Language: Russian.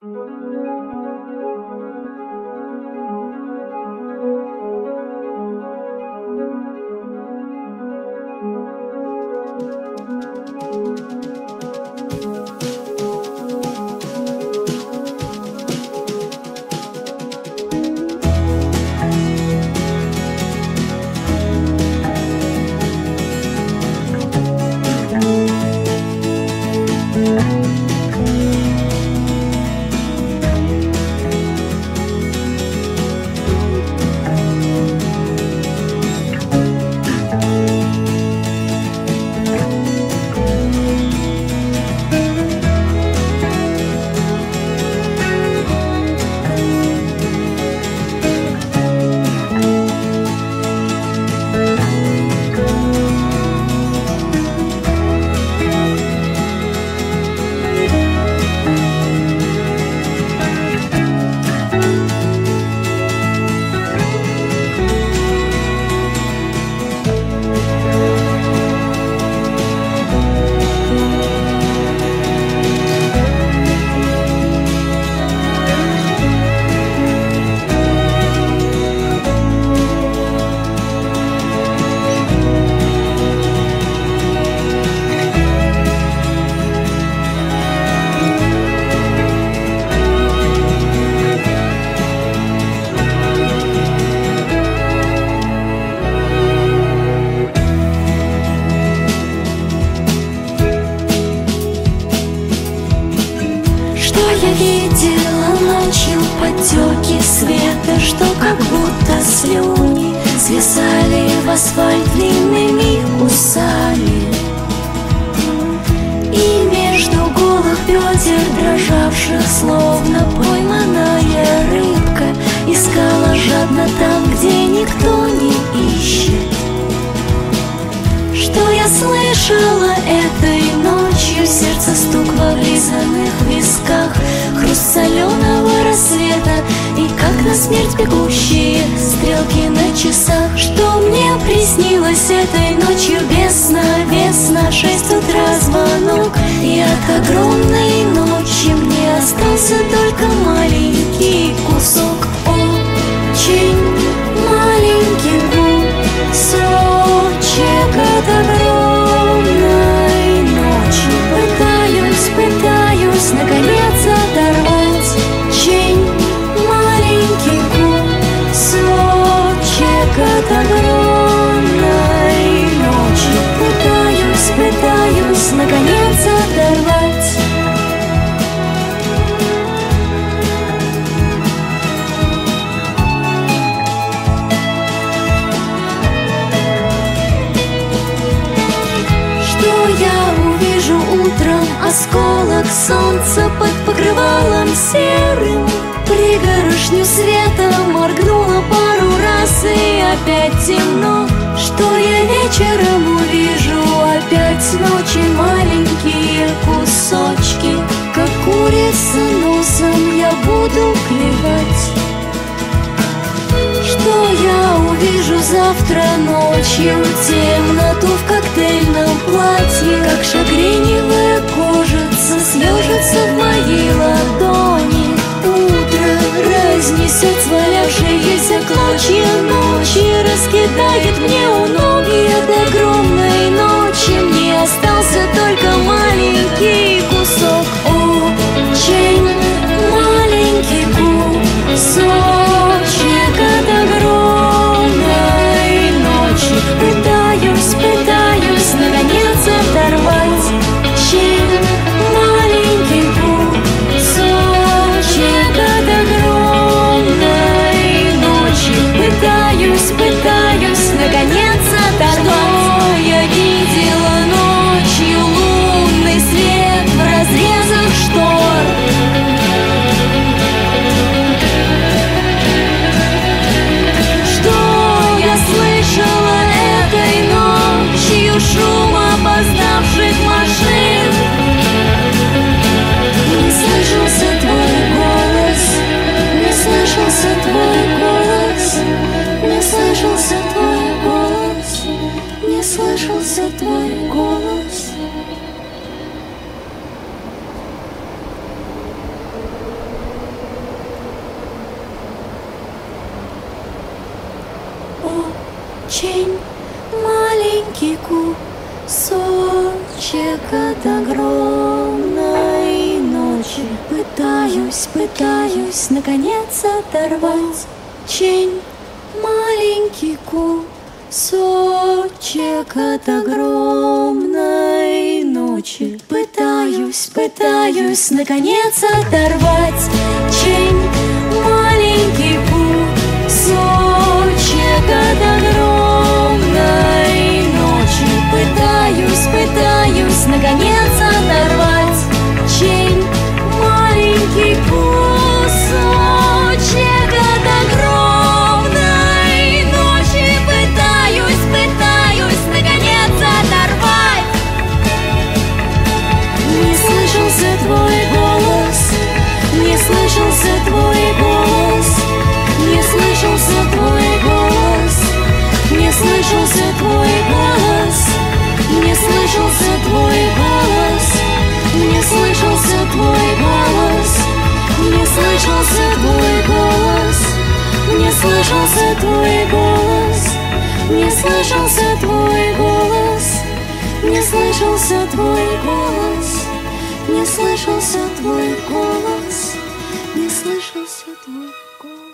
я потеки света Что как будто слюни свисали в асфальт длинными усами. И между голых бедер, дрожавших словно пойманная рыбка Искала жадно там, где никто не ищет. Что я слышала этой ночью, сердце стук во влизанных висках на смерть бегущие стрелки на часах. Что мне приснилось этой ночью? Без сна Весна, шесть утра звонок. И от огромной ночи мне Солнца под покрывалом серым Пригоршню света моргнула пару раз И опять темно. Что я вечером увижу? Опять ночи маленькие кусочки. Как курица носом я буду клевать. Что я увижу завтра ночью? Темноту в коктейльном платье Как шагреневая Съежится в Очень маленький кусочек от огромной ночи. Пытаюсь, пытаюсь, наконец оторвать Очень маленький кусочек от огромной ночи. Пытаюсь, пытаюсь, наконец оторвать Очень слышался твой голос Не слышался твой голос, не слышался твой голос не слышался твой голос, не слышался твой голос.